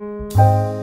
Música